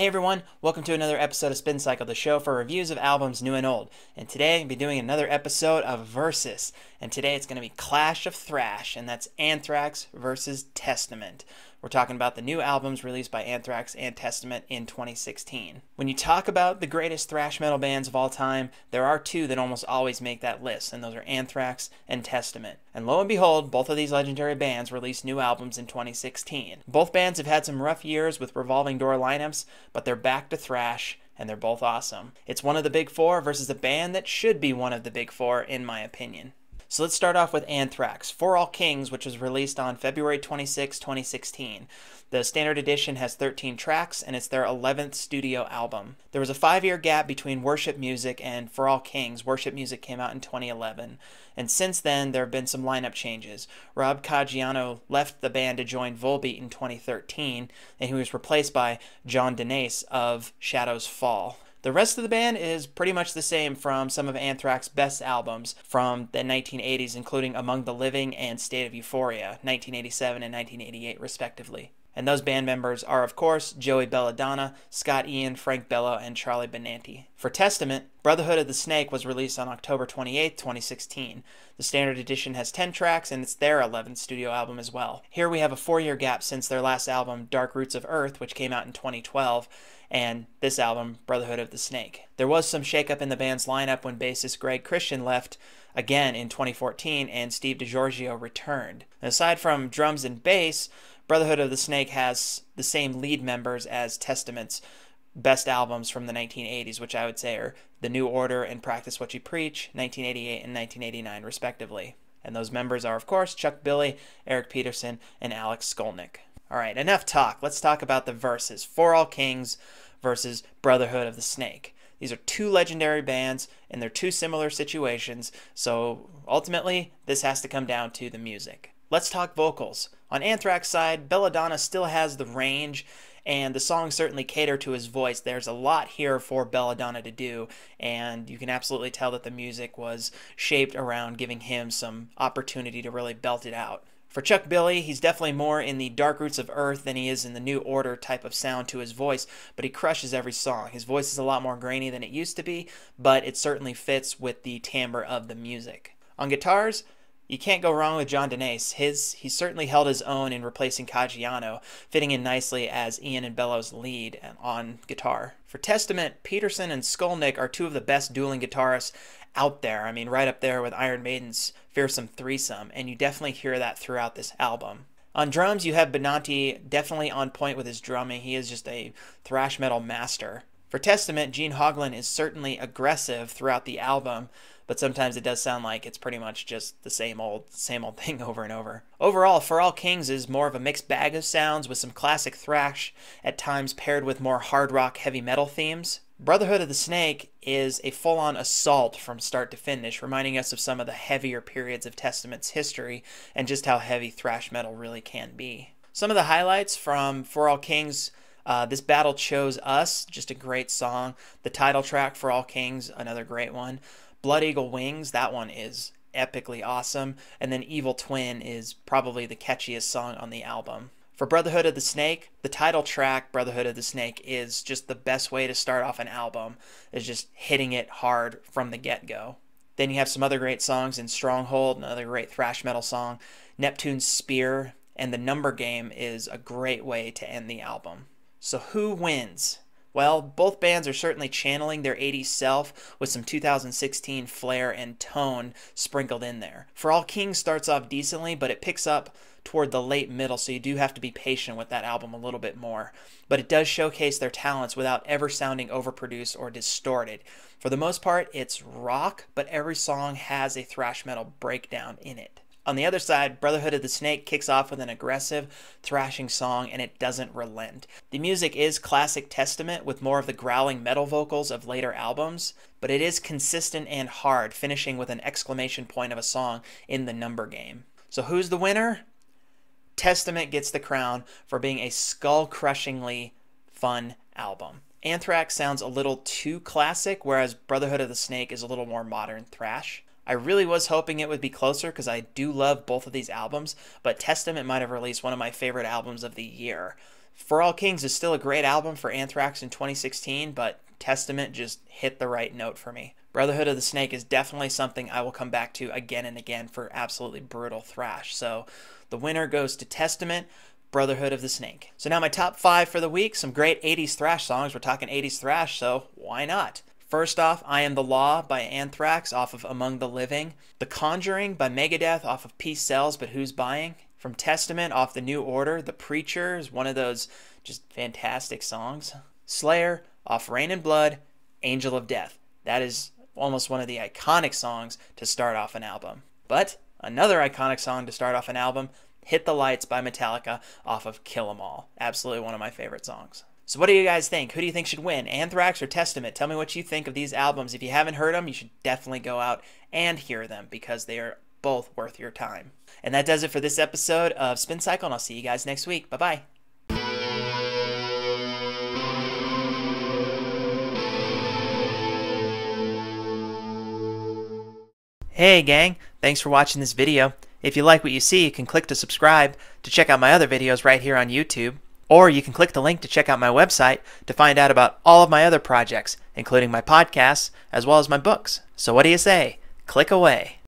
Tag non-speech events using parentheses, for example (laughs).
Hey everyone, welcome to another episode of Spin Cycle, the show for reviews of albums new and old. And today I'm be doing another episode of Versus. And today it's going to be Clash of Thrash, and that's Anthrax versus Testament. We're talking about the new albums released by Anthrax and Testament in 2016. When you talk about the greatest thrash metal bands of all time, there are two that almost always make that list, and those are Anthrax and Testament. And lo and behold, both of these legendary bands released new albums in 2016. Both bands have had some rough years with revolving door lineups, but they're back to thrash and they're both awesome. It's one of the big four versus a band that should be one of the big four, in my opinion. So let's start off with Anthrax, For All Kings, which was released on February 26, 2016. The standard edition has 13 tracks, and it's their 11th studio album. There was a five year gap between Worship Music and For All Kings. Worship Music came out in 2011. And since then, there have been some lineup changes. Rob Caggiano left the band to join Volbeat in 2013, and he was replaced by Jon Donais of Shadows Fall. The rest of the band is pretty much the same from some of Anthrax's best albums from the 1980s, including Among the Living and State of Euphoria, 1987 and 1988, respectively. And those band members are, of course, Joey Belladonna, Scott Ian, Frank Bello, and Charlie Benante. For Testament, Brotherhood of the Snake was released on October 28, 2016. The standard edition has 10 tracks, and it's their 11th studio album as well. Here we have a four year gap since their last album, Dark Roots of Earth, which came out in 2012, and this album, Brotherhood of the Snake. There was some shakeup in the band's lineup when bassist Greg Christian left again in 2014 and Steve DiGiorgio returned. aside from drums and bass, Brotherhood of the Snake has the same lead members as Testament's best albums from the 1980s, which I would say are The New Order and Practice What You Preach, 1988 and 1989, respectively. And those members are, of course, Chuck Billy, Eric Peterson, and Alex Skolnick. All right, enough talk. Let's talk about the verses. For All Kings versus Brotherhood of the Snake. These are two legendary bands and they're two similar situations, so ultimately, this has to come down to the music. Let's talk vocals. On Anthrax side, Belladonna still has the range and the songs certainly cater to his voice. There's a lot here for Belladonna to do, and you can absolutely tell that the music was shaped around giving him some opportunity to really belt it out. For Chuck Billy, he's definitely more in the dark roots of earth than he is in the new order type of sound to his voice, but he crushes every song. His voice is a lot more grainy than it used to be, but it certainly fits with the timbre of the music. On guitars, you can't go wrong with Jon Donais. His he certainly held his own in replacing Caggiano, fitting in nicely as Ian and Bello's lead on guitar. For Testament, Peterson and Skolnick are two of the best dueling guitarists out there. I mean, right up there with Iron Maiden's fearsome threesome, and you definitely hear that throughout this album. On drums, you have Benante definitely on point with his drumming. He is just a thrash metal master. For Testament, Gene Hoglan is certainly aggressive throughout the album, but sometimes it does sound like it's pretty much just the same old, same old (laughs) thing over and over. Overall, For All Kings is more of a mixed bag of sounds with some classic thrash, at times paired with more hard rock heavy metal themes. Brotherhood of the Snake is a full on assault from start to finish, reminding us of some of the heavier periods of Testament's history and just how heavy thrash metal really can be. Some of the highlights from For All Kings uh, this battle chose us, just a great song. The title track for All Kings, another great one. Blood Eagle Wings, that one is epically awesome. And then Evil Twin is probably the catchiest song on the album. For Brotherhood of the Snake, the title track, Brotherhood of the Snake, is just the best way to start off an album, is just hitting it hard from the get go. Then you have some other great songs in Stronghold, another great thrash metal song. Neptune's Spear and The Number Game is a great way to end the album. So, who wins? Well, both bands are certainly channeling their 80s self with some 2016 flair and tone sprinkled in there. For All Kings starts off decently, but it picks up toward the late middle, so you do have to be patient with that album a little bit more. But it does showcase their talents without ever sounding overproduced or distorted. For the most part, it's rock, but every song has a thrash metal breakdown in it. On the other side, Brotherhood of the Snake kicks off with an aggressive, thrashing song, and it doesn't relent. The music is classic Testament with more of the growling metal vocals of later albums, but it is consistent and hard, finishing with an exclamation point of a song in the number game. So who's the winner? Testament gets the crown for being a skull crushingly fun album. Anthrax sounds a little too classic, whereas Brotherhood of the Snake is a little more modern thrash. I really was hoping it would be closer because I do love both of these albums, but Testament might have released one of my favorite albums of the year. For All Kings is still a great album for Anthrax in 2016, but Testament just hit the right note for me. Brotherhood of the Snake is definitely something I will come back to again and again for absolutely brutal thrash. So the winner goes to Testament. Brotherhood of the Snake. So now my top five for the week, some great 80s thrash songs. We're talking 80s thrash, so why not? First off, I Am the Law by Anthrax off of Among the Living. The Conjuring by Megadeth off of Peace Sells, but Who's Buying? From Testament off The New Order. The Preacher is one of those just fantastic songs. Slayer off Reign in Blood, Angel of Death. That is almost one of the iconic songs to start off an album. But another iconic song to start off an album, Hit the Lights by Metallica off of Kill 'Em All. Absolutely one of my favorite songs. So what do you guys think? Who do you think should win? Anthrax or Testament? Tell me what you think of these albums. If you haven't heard them, you should definitely go out and hear them because they are both worth your time. And that does it for this episode of Spin Cycle, and I'll see you guys next week. Bye-bye. Hey gang, thanks for watching this video. If you like what you see, you can click to subscribe to check out my other videos right here on YouTube. Or you can click the link to check out my website to find out about all of my other projects, including my podcasts, as well as my books. So what do you say? Click away.